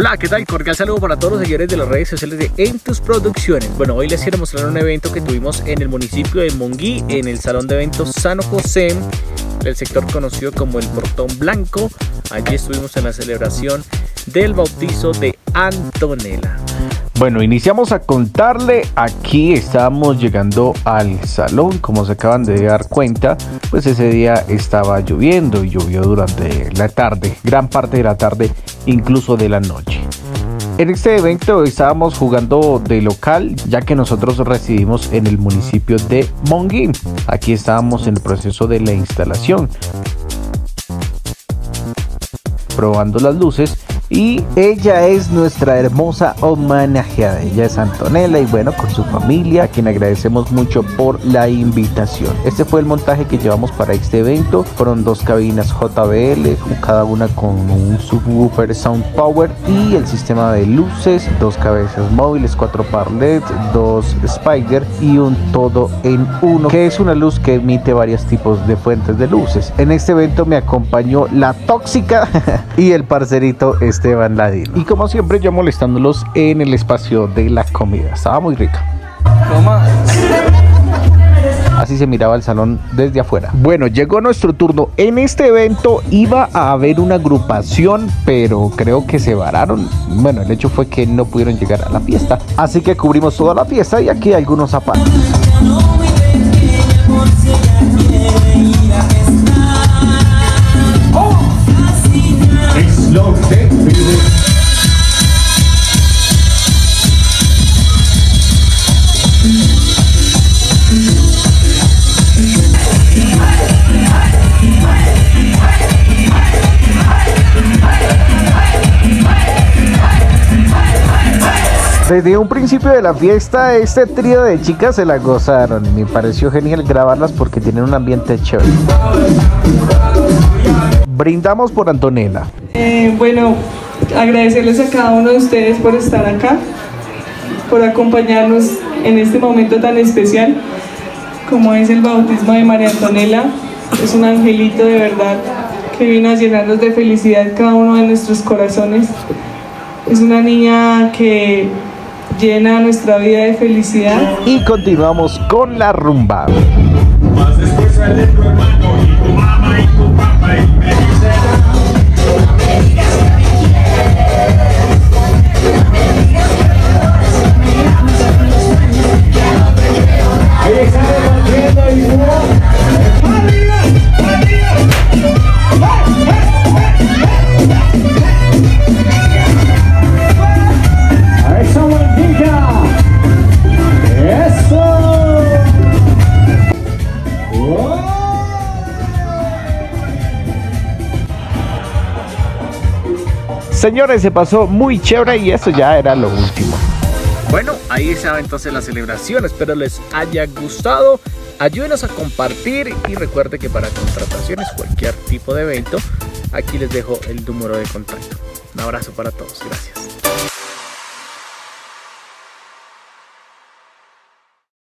Hola, ¿qué tal? Cordial saludo para todos los seguidores de las redes sociales de Entus Producciones. Bueno, hoy les quiero mostrar un evento que tuvimos en el municipio de Monguí, en el Salón de Eventos Sano José, el sector conocido como el Portón Blanco. Allí estuvimos en la celebración del bautizo de Antonella. Bueno, iniciamos a contarle, aquí estamos llegando al salón, como se acaban de dar cuenta, pues ese día estaba lloviendo y llovió durante la tarde, gran parte de la tarde, incluso de la noche. En este evento estábamos jugando de local, ya que nosotros residimos en el municipio de Monguín. Aquí estábamos en el proceso de la instalación, probando las luces y ella es nuestra hermosa homenajeada. Ella es Antonella y bueno, con su familia, a quien agradecemos mucho por la invitación. Este fue el montaje que llevamos para este evento. Fueron dos cabinas JBL, cada una con un subwoofer Sound Power y el sistema de luces, dos cabezas móviles, cuatro par LED, dos Spider y un todo en uno, que es una luz que emite varios tipos de fuentes de luces. En este evento me acompañó la tóxica y el parcerito Esteban Ladino. Y como siempre yo molestándolos en el espacio de la comida. Estaba muy rica. Así se miraba el salón desde afuera. Bueno, llegó nuestro turno. En este evento iba a haber una agrupación, pero creo que se vararon. Bueno, el hecho fue que no pudieron llegar a la fiesta. Así que cubrimos toda la fiesta y aquí hay algunos zapatos. Desde un principio de la fiesta, este trío de chicas se la gozaron. Me pareció genial grabarlas porque tienen un ambiente chévere. Brindamos por Antonella. Eh, bueno, agradecerles a cada uno de ustedes por estar acá, por acompañarnos en este momento tan especial como es el bautismo de María Antonella. Es un angelito de verdad que vino a llenarnos de felicidad cada uno de nuestros corazones. Es una niña que llena nuestra vida de felicidad. Y continuamos con la rumba. Señores, se pasó muy chévere y eso ya era lo último. Bueno, ahí estaba entonces la celebración. Espero les haya gustado. Ayúdenos a compartir y recuerde que para contrataciones, cualquier tipo de evento, aquí les dejo el número de contacto. Un abrazo para todos. Gracias.